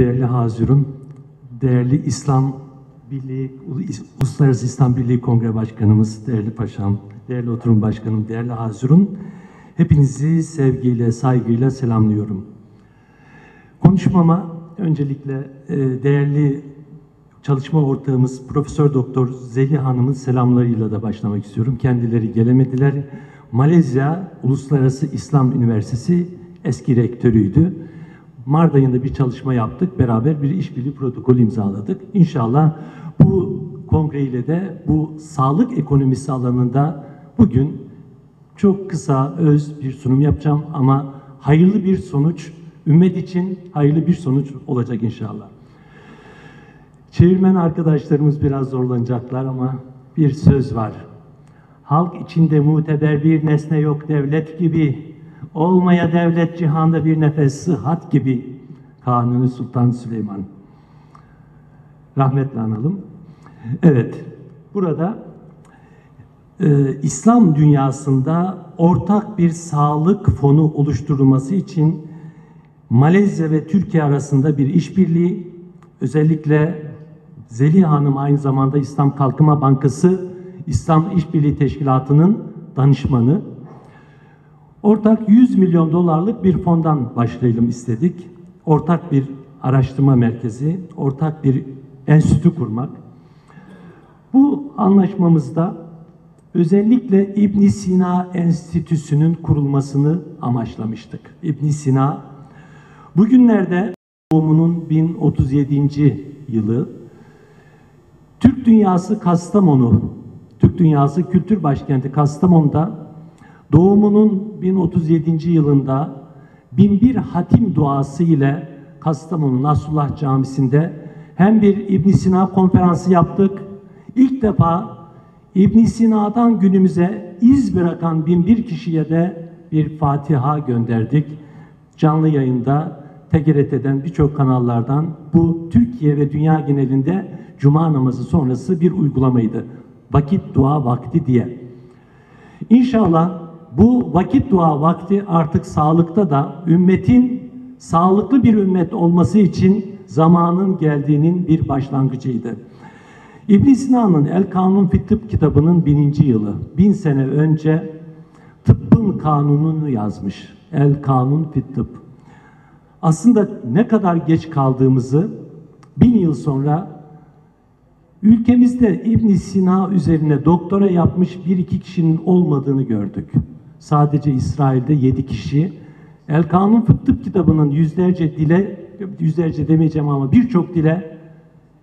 Değerli Hazirun, değerli İslam Birliği, Uluslararası İslam Birliği Kongre Başkanımız, değerli Paşam, değerli Oturum Başkanım, değerli Hazirun, hepinizi sevgiyle, saygıyla selamlıyorum. Konuşmama öncelikle e, değerli çalışma ortağımız Profesör Doktor Zeliha Hanım'ın selamlarıyla da başlamak istiyorum. Kendileri gelemediler. Malezya Uluslararası İslam Üniversitesi eski rektörüydü. Mart ayında bir çalışma yaptık. Beraber bir işbirliği protokolü imzaladık. İnşallah bu kongreyle de bu sağlık ekonomisi alanında bugün çok kısa, öz bir sunum yapacağım ama hayırlı bir sonuç, ümmet için hayırlı bir sonuç olacak inşallah. Çevirmen arkadaşlarımız biraz zorlanacaklar ama bir söz var. Halk içinde muteber bir nesne yok devlet gibi. Olmaya devlet cihanda bir nefes sıhhat gibi. Kanuni Sultan Süleyman. Rahmetle analım. Evet, burada e, İslam dünyasında ortak bir sağlık fonu oluşturulması için Malezya ve Türkiye arasında bir işbirliği, özellikle Zeliha Hanım aynı zamanda İslam Kalkınma Bankası, İslam İşbirliği Teşkilatı'nın danışmanı. Ortak 100 milyon dolarlık bir fondan başlayalım istedik. Ortak bir araştırma merkezi, ortak bir enstitü kurmak. Bu anlaşmamızda özellikle İbn Sina Enstitüsü'nün kurulmasını amaçlamıştık. İbn Sina bugünlerde doğumunun 1037. yılı Türk dünyası Kastamonu, Türk dünyası kültür başkenti Kastamonu'da doğumunun 1037. yılında binbir hatim duası ile Kastamonu Nasrullah Camisi'nde hem bir İbn Sina konferansı yaptık. İlk defa İbn Sina'dan günümüze iz bırakan binbir kişiye de bir Fatiha gönderdik. Canlı yayında TGRT'den birçok kanallardan bu Türkiye ve dünya genelinde cuma namazı sonrası bir uygulamaydı. Vakit dua vakti diye. İnşallah bu vakit dua vakti artık sağlıkta da ümmetin sağlıklı bir ümmet olması için zamanın geldiğinin bir başlangıcıydı. İbn Sina'nın El Kanun Tıp kitabının bininci yılı, bin sene önce tıbbın kanununu yazmış. El Kanun Tıp. Aslında ne kadar geç kaldığımızı bin yıl sonra ülkemizde İbn Sina üzerine doktora yapmış bir iki kişinin olmadığını gördük. Sadece İsrail'de yedi kişi. El Kanun Fit Tıp kitabının yüzlerce dile, yüzlerce demeyeceğim ama birçok dile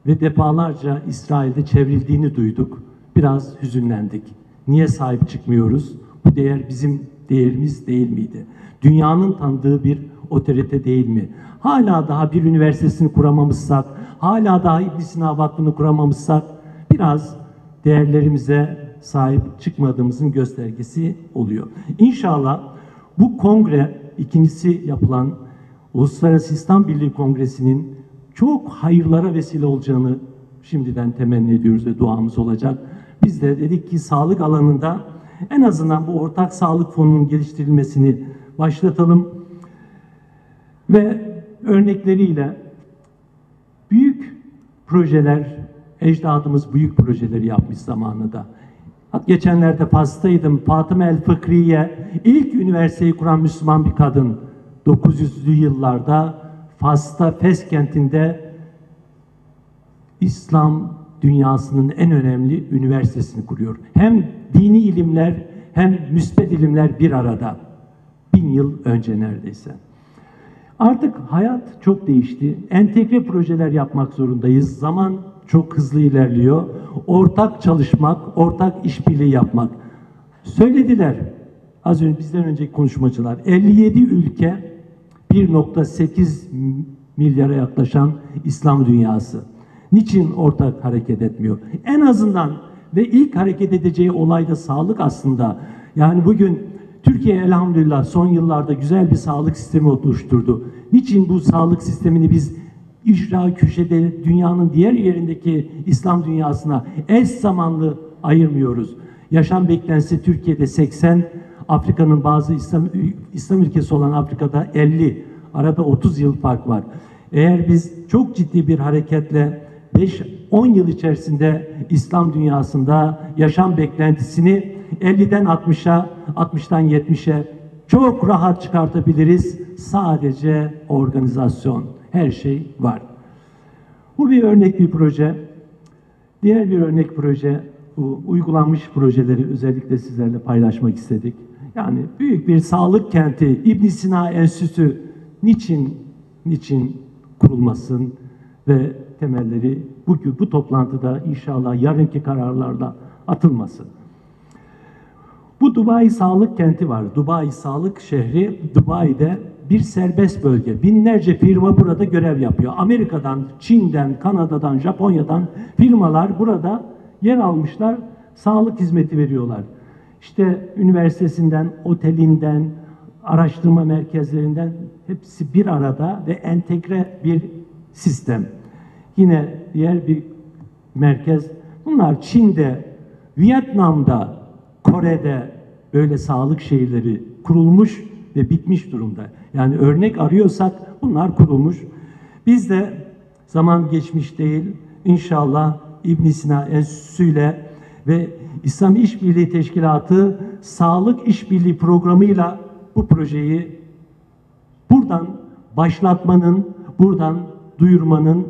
ve defalarca İsrail'de çevrildiğini duyduk. Biraz hüzünlendik. Niye sahip çıkmıyoruz? Bu değer bizim değerimiz değil miydi? Dünyanın tanıdığı bir otorite değil mi? Hala daha bir üniversitesini kuramamışsak, hala daha İbn Sina Vakfı'nı kuramamışsak biraz değerlerimize sahip çıkmadığımızın göstergesi oluyor. İnşallah bu kongre ikincisi yapılan Uluslararası İslam Birliği Kongresi'nin çok hayırlara vesile olacağını şimdiden temenni ediyoruz ve duamız olacak. Biz de dedik ki sağlık alanında en azından bu ortak sağlık fonunun geliştirilmesini başlatalım ve örnekleriyle büyük projeler, ecdadımız büyük projeleri yapmış zamanında. Geçenlerde Fas'taydım. Fatıma El Fıkriye ilk üniversiteyi kuran Müslüman bir kadın. 900'lü yıllarda Fas'ta Fes kentinde İslam dünyasının en önemli üniversitesini kuruyor. Hem dini ilimler hem müsbet ilimler bir arada. Bin yıl önce neredeyse. Artık hayat çok değişti. Entegre projeler yapmak zorundayız. Zaman çok hızlı ilerliyor. Ortak çalışmak, ortak işbirliği yapmak. Söylediler az önce bizden önceki konuşmacılar 57 ülke 1.8 milyara yaklaşan İslam dünyası. Niçin ortak hareket etmiyor? En azından ve ilk hareket edeceği olay da sağlık aslında. Yani bugün Türkiye elhamdülillah son yıllarda güzel bir sağlık sistemi oluşturdu. Niçin bu sağlık sistemini biz icra köşede dünyanın diğer yerindeki İslam dünyasına eş zamanlı ayırmıyoruz? Yaşam beklentisi Türkiye'de 80, Afrika'nın bazı İslam, İslam ülkesi olan Afrika'da 50. Arada 30 yıl fark var. Eğer biz çok ciddi bir hareketle 5-10 yıl içerisinde İslam dünyasında yaşam beklentisini 50'den 60'a, 60'tan 70'e çok rahat çıkartabiliriz. Sadece organizasyon, her şey var. Bu bir örnek bir proje. Diğer bir örnek proje, bu uygulanmış projeleri özellikle sizlerle paylaşmak istedik. Yani büyük bir sağlık kenti, İbn Sina Enstitüsü niçin niçin kurulmasın ve temelleri bugün bu toplantıda inşallah yarınki kararlarla atılmasın. Bu Dubai Sağlık Kenti var. Dubai Sağlık Şehri, Dubai'de bir serbest bölge. Binlerce firma burada görev yapıyor. Amerika'dan, Çin'den, Kanada'dan, Japonya'dan firmalar burada yer almışlar, sağlık hizmeti veriyorlar. İşte üniversitesinden, otelinden, araştırma merkezlerinden hepsi bir arada ve entegre bir sistem. Yine diğer bir merkez. Bunlar Çin'de, Vietnam'da, Kore'de böyle sağlık şehirleri kurulmuş ve bitmiş durumda. Yani örnek arıyorsak bunlar kurulmuş. Biz de zaman geçmiş değil. İnşallah İbn Sina Enstitüsü'yle ve İslam İşbirliği Teşkilatı Sağlık İşbirliği Programı'yla bu projeyi buradan başlatmanın, buradan duyurmanın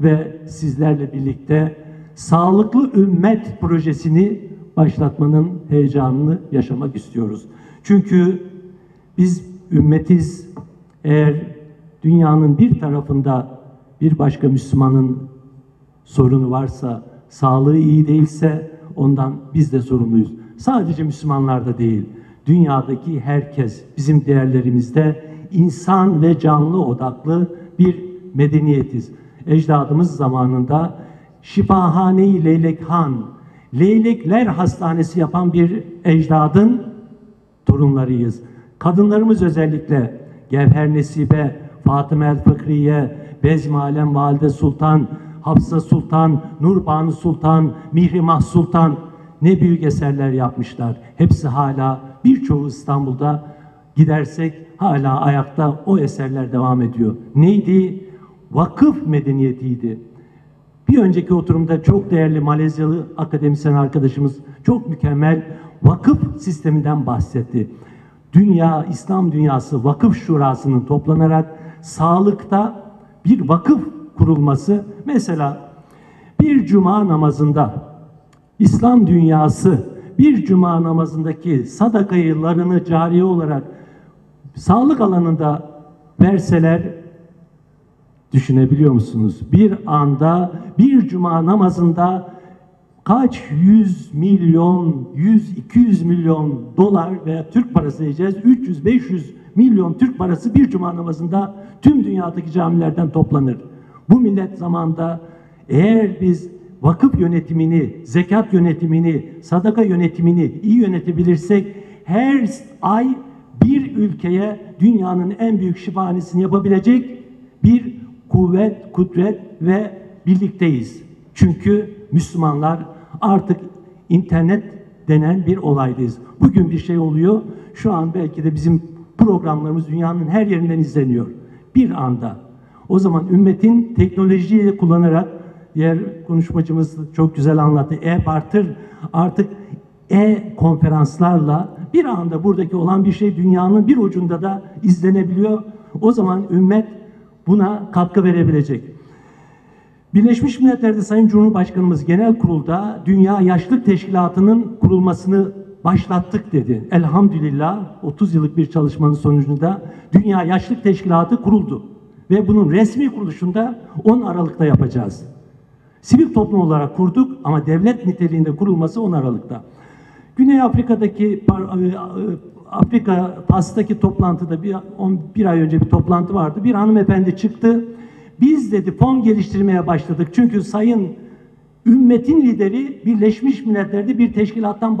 ve sizlerle birlikte sağlıklı ümmet projesini başlatmanın heyecanını yaşamak istiyoruz. Çünkü biz ümmetiz. Eğer dünyanın bir tarafında bir başka Müslümanın sorunu varsa, sağlığı iyi değilse ondan biz de sorumluyuz. Sadece Müslümanlarda değil, dünyadaki herkes bizim değerlerimizde insan ve canlı odaklı bir medeniyetiz. Ecdadımız zamanında Şifahane-i Leylekhan, Leylekler Hastanesi yapan bir ecdadın torunlarıyız. Kadınlarımız özellikle Gevher Nesibe, Fatıma el Fıkriye, Bezmi Alem Valide Sultan, Hafsa Sultan, Nurbanu Sultan, Mihrimah Sultan ne büyük eserler yapmışlar. Hepsi hala birçoğu İstanbul'da gidersek hala ayakta o eserler devam ediyor. Neydi? Vakıf medeniyetiydi. Bir önceki oturumda çok değerli Malezyalı akademisyen arkadaşımız çok mükemmel vakıf sisteminden bahsetti. Dünya, İslam dünyası vakıf şurasının toplanarak sağlıkta bir vakıf kurulması mesela bir cuma namazında İslam dünyası bir cuma namazındaki sadakayılarını cariye olarak sağlık alanında verseler düşünebiliyor musunuz? Bir anda bir cuma namazında kaç yüz milyon, yüz, iki yüz milyon dolar veya Türk parası diyeceğiz, 300, 500 milyon Türk parası bir cuma namazında tüm dünyadaki camilerden toplanır. Bu millet zamanda eğer biz vakıf yönetimini, zekat yönetimini, sadaka yönetimini iyi yönetebilirsek her ay bir ülkeye dünyanın en büyük şifahanesini yapabilecek bir kuvvet, kudret ve birlikteyiz. Çünkü Müslümanlar artık internet denen bir olaydayız. Bugün bir şey oluyor. Şu an belki de bizim programlarımız dünyanın her yerinden izleniyor. Bir anda. O zaman ümmetin teknolojiyi kullanarak diğer konuşmacımız çok güzel anlattı. E-Bartır artık e-konferanslarla bir anda buradaki olan bir şey dünyanın bir ucunda da izlenebiliyor. O zaman ümmet buna katkı verebilecek. Birleşmiş Milletler'de Sayın Cumhurbaşkanımız genel kurulda Dünya Yaşlık Teşkilatı'nın kurulmasını başlattık dedi. Elhamdülillah 30 yıllık bir çalışmanın sonucunda Dünya Yaşlık Teşkilatı kuruldu. Ve bunun resmi kuruluşunda 10 Aralık'ta yapacağız. Sivil toplum olarak kurduk ama devlet niteliğinde kurulması 10 Aralık'ta. Güney Afrika'daki e, e, Afrika PAS'taki toplantıda bir, bir ay önce bir toplantı vardı. Bir hanımefendi çıktı. Biz dedi fon geliştirmeye başladık. Çünkü sayın ümmetin lideri Birleşmiş Milletler'de bir teşkilattan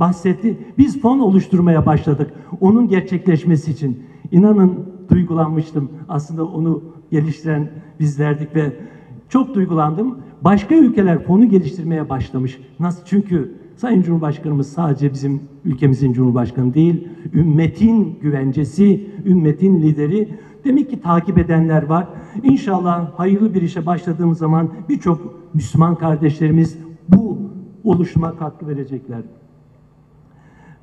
bahsetti. Biz fon oluşturmaya başladık. Onun gerçekleşmesi için. İnanın duygulanmıştım. Aslında onu geliştiren bizlerdik ve çok duygulandım. Başka ülkeler fonu geliştirmeye başlamış. Nasıl? Çünkü Sayın Cumhurbaşkanımız sadece bizim ülkemizin Cumhurbaşkanı değil, ümmetin güvencesi, ümmetin lideri. Demek ki takip edenler var. İnşallah hayırlı bir işe başladığımız zaman birçok Müslüman kardeşlerimiz bu oluşuma katkı verecekler.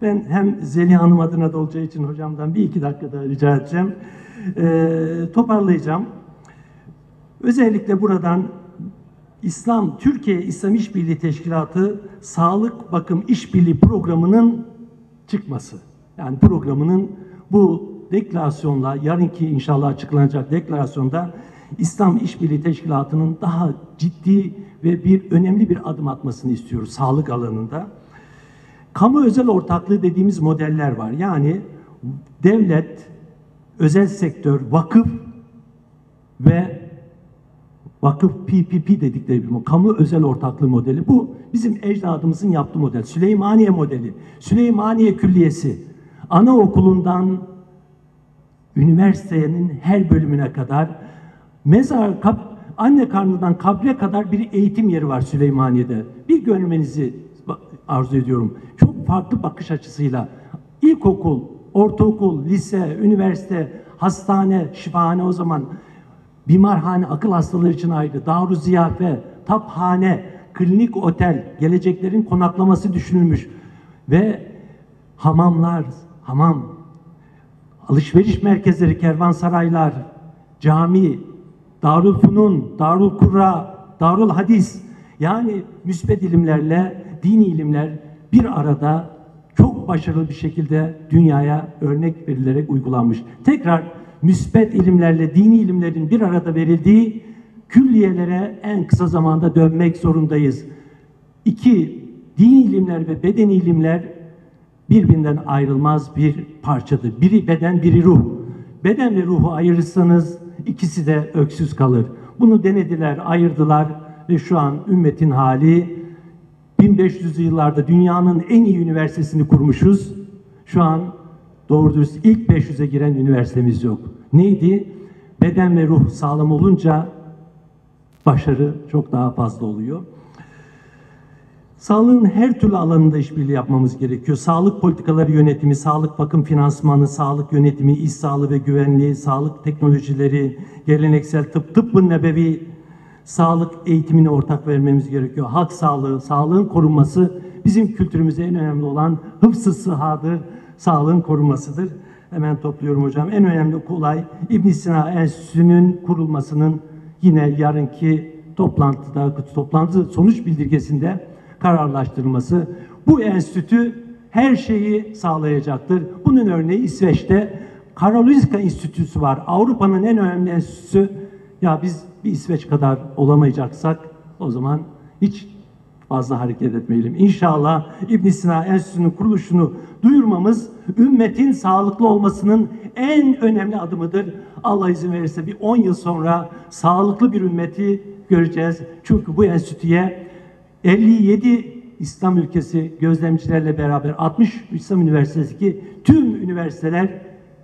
Ben hem Zeliha Hanım adına da olacağı için hocamdan bir iki dakika daha rica edeceğim. Ee, toparlayacağım. Özellikle buradan İslam, Türkiye İslam İşbirliği Teşkilatı Sağlık Bakım İşbirliği Programı'nın çıkması. Yani programının bu deklarasyonla, yarınki inşallah açıklanacak deklarasyonda İslam İşbirliği Teşkilatı'nın daha ciddi ve bir önemli bir adım atmasını istiyoruz sağlık alanında. Kamu özel ortaklığı dediğimiz modeller var. Yani devlet, özel sektör, vakıf ve vakıf PPP dedikleri bir. Kamu özel ortaklığı modeli. Bu bizim ecdadımızın yaptığı model. Süleymaniye modeli. Süleymaniye Külliyesi. Anaokulundan üniversitenin her bölümüne kadar mezar kap, anne karnından kabre kadar bir eğitim yeri var Süleymaniye'de. Bir görmenizi arzu ediyorum. Çok farklı bakış açısıyla ilkokul, ortaokul, lise, üniversite, hastane, şifahane o zaman bimarhane, akıl hastaları için ayrı, davru ziyafe, taphane, klinik otel, geleceklerin konaklaması düşünülmüş ve hamamlar, hamam, alışveriş merkezleri, kervansaraylar, cami, Darul Funun, Darul Kurra, Darul Hadis yani müsbet ilimlerle dini ilimler bir arada çok başarılı bir şekilde dünyaya örnek verilerek uygulanmış. Tekrar müsbet ilimlerle dini ilimlerin bir arada verildiği külliyelere en kısa zamanda dönmek zorundayız. İki, dini ilimler ve bedeni ilimler birbirinden ayrılmaz bir parçadır. Biri beden, biri ruh. Beden ve ruhu ayırırsanız ikisi de öksüz kalır. Bunu denediler, ayırdılar ve şu an ümmetin hali 1500'lü yıllarda dünyanın en iyi üniversitesini kurmuşuz. Şu an doğru dürüst ilk 500'e giren üniversitemiz yok. Neydi? Beden ve ruh sağlam olunca başarı çok daha fazla oluyor. Sağlığın her türlü alanında işbirliği yapmamız gerekiyor. Sağlık politikaları yönetimi, sağlık bakım finansmanı, sağlık yönetimi, iş sağlığı ve güvenliği, sağlık teknolojileri, geleneksel tıp, tıbbın nebevi, sağlık eğitimini ortak vermemiz gerekiyor. Halk sağlığı, sağlığın korunması bizim kültürümüzde en önemli olan hıfzı sıhadır, sağlığın korunmasıdır. Hemen topluyorum hocam. En önemli olay İbn Sina Enstitüsü'nün kurulmasının yine yarınki toplantıda, toplantı sonuç bildirgesinde kararlaştırılması. Bu enstitü her şeyi sağlayacaktır. Bunun örneği İsveç'te Karolinska Enstitüsü var. Avrupa'nın en önemli enstitüsü. Ya biz bir İsveç kadar olamayacaksak o zaman hiç fazla hareket etmeyelim. İnşallah İbn Sina Enstitüsü'nün kuruluşunu duyurmamız ümmetin sağlıklı olmasının en önemli adımıdır. Allah izin verirse bir 10 yıl sonra sağlıklı bir ümmeti göreceğiz. Çünkü bu enstitüye 57 İslam ülkesi gözlemcilerle beraber 60 İslam Üniversitesi ki tüm üniversiteler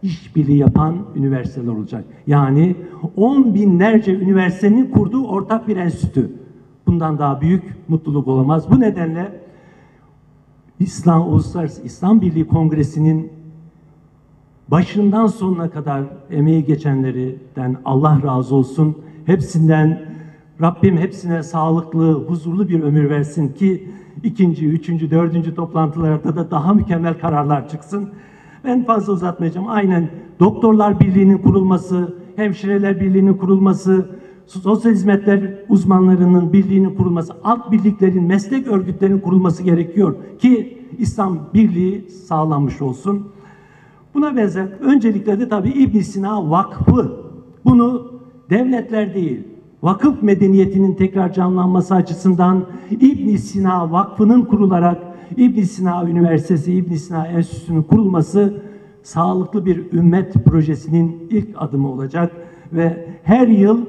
işbirliği yapan üniversiteler olacak. Yani on binlerce üniversitenin kurduğu ortak bir enstitü. Bundan daha büyük mutluluk olamaz. Bu nedenle İslam Uluslararası İslam Birliği Kongresi'nin başından sonuna kadar emeği geçenlerinden Allah razı olsun. Hepsinden Rabbim hepsine sağlıklı, huzurlu bir ömür versin ki ikinci, üçüncü, dördüncü toplantılarda da daha mükemmel kararlar çıksın. Ben fazla uzatmayacağım. Aynen Doktorlar Birliği'nin kurulması, Hemşireler Birliği'nin kurulması, sosyal hizmetler uzmanlarının birliğinin kurulması, alt birliklerin, meslek örgütlerinin kurulması gerekiyor ki İslam birliği sağlanmış olsun. Buna benzer öncelikle de tabii İbn Sina Vakfı. Bunu devletler değil, vakıf medeniyetinin tekrar canlanması açısından İbn Sina Vakfı'nın kurularak İbn Sina Üniversitesi, İbn Sina Enstitüsü'nün kurulması sağlıklı bir ümmet projesinin ilk adımı olacak ve her yıl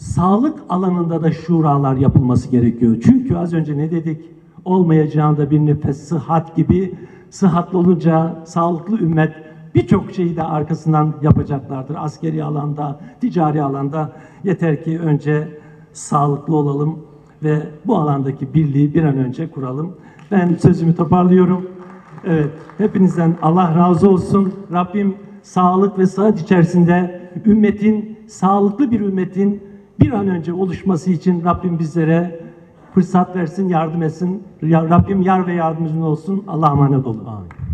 sağlık alanında da şuralar yapılması gerekiyor. Çünkü az önce ne dedik? Olmayacağında bir nefes sıhhat gibi sıhhatli olunca sağlıklı ümmet birçok şeyi de arkasından yapacaklardır. Askeri alanda, ticari alanda yeter ki önce sağlıklı olalım ve bu alandaki birliği bir an önce kuralım. Ben sözümü toparlıyorum. Evet, hepinizden Allah razı olsun. Rabbim sağlık ve sıhhat içerisinde ümmetin, sağlıklı bir ümmetin bir an önce oluşması için Rabbim bizlere fırsat versin, yardım etsin. Rabbim yar ve yardımcın olsun. Allah'a emanet olun. Amin.